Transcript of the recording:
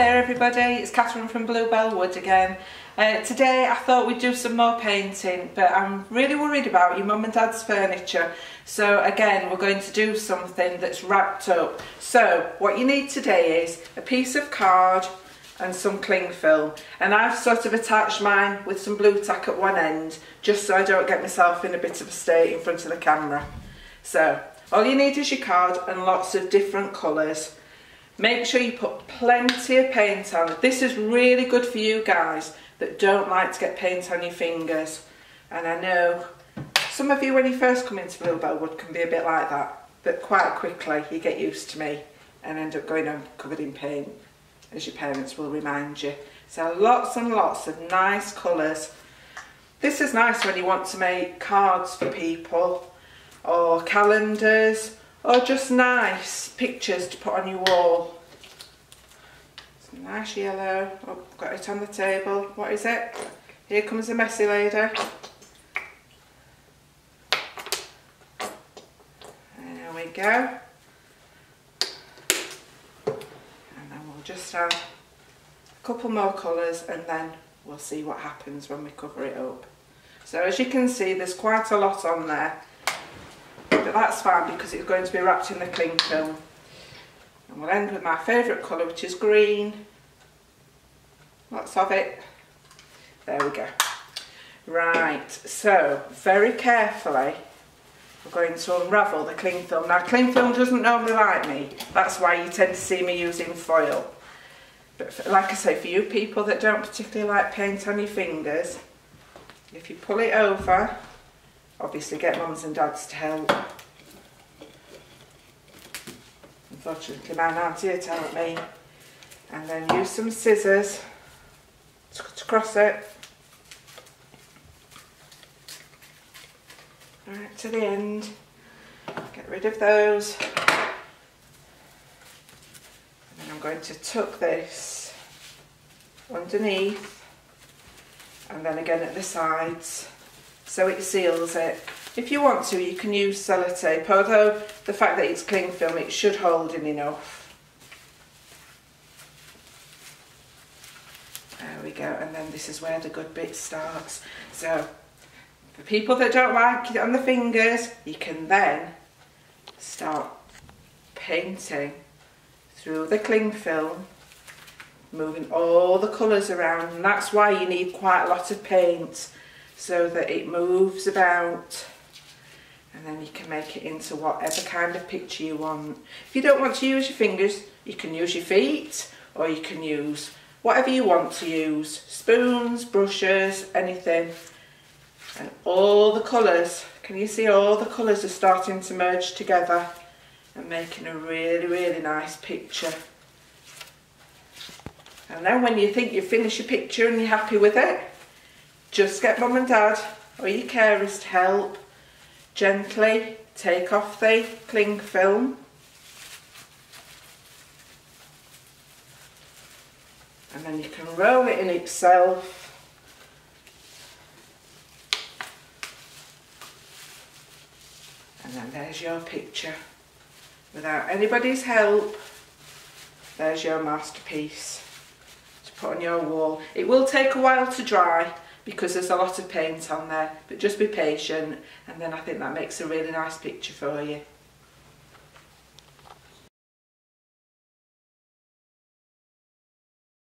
everybody, it's Catherine from Bluebell Wood again. Uh, today I thought we'd do some more painting but I'm really worried about your mum and dad's furniture so again we're going to do something that's wrapped up. So what you need today is a piece of card and some cling film and I've sort of attached mine with some Blu Tack at one end just so I don't get myself in a bit of a state in front of the camera. So all you need is your card and lots of different colours Make sure you put plenty of paint on. This is really good for you guys that don't like to get paint on your fingers. And I know some of you when you first come into Bluebell Wood can be a bit like that. But quite quickly you get used to me and end up going on covered in paint as your parents will remind you. So lots and lots of nice colours. This is nice when you want to make cards for people or calendars or just nice pictures to put on your wall. Some nice yellow. Oh, got it on the table. What is it? Here comes the messy lady. There we go. And then we'll just add a couple more colours and then we'll see what happens when we cover it up. So as you can see there's quite a lot on there but that's fine because it's going to be wrapped in the cling film. And we'll end with my favourite colour which is green. Lots of it. There we go. Right, so very carefully we're going to unravel the cling film. Now cling film doesn't normally like me, that's why you tend to see me using foil. But for, like I say, for you people that don't particularly like paint on your fingers, if you pull it over, obviously get mums and dads to help. Unfortunately my aunt's here to help me. And then use some scissors to, to cross it. Right to the end. Get rid of those. And then I'm going to tuck this underneath and then again at the sides so it seals it. If you want to, you can use sellotape, although the fact that it's cling film, it should hold in enough. There we go, and then this is where the good bit starts. So, for people that don't like it on the fingers, you can then start painting through the cling film, moving all the colours around, and that's why you need quite a lot of paint so that it moves about and then you can make it into whatever kind of picture you want. If you don't want to use your fingers, you can use your feet or you can use whatever you want to use. Spoons, brushes, anything. And all the colours, can you see all the colours are starting to merge together and making a really, really nice picture. And then when you think you've finished your picture and you're happy with it, just get mum and dad or your carers to help. Gently take off the cling film. And then you can roll it in itself. And then there's your picture. Without anybody's help, there's your masterpiece to put on your wall. It will take a while to dry, because there's a lot of paint on there. But just be patient and then I think that makes a really nice picture for you.